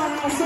よし!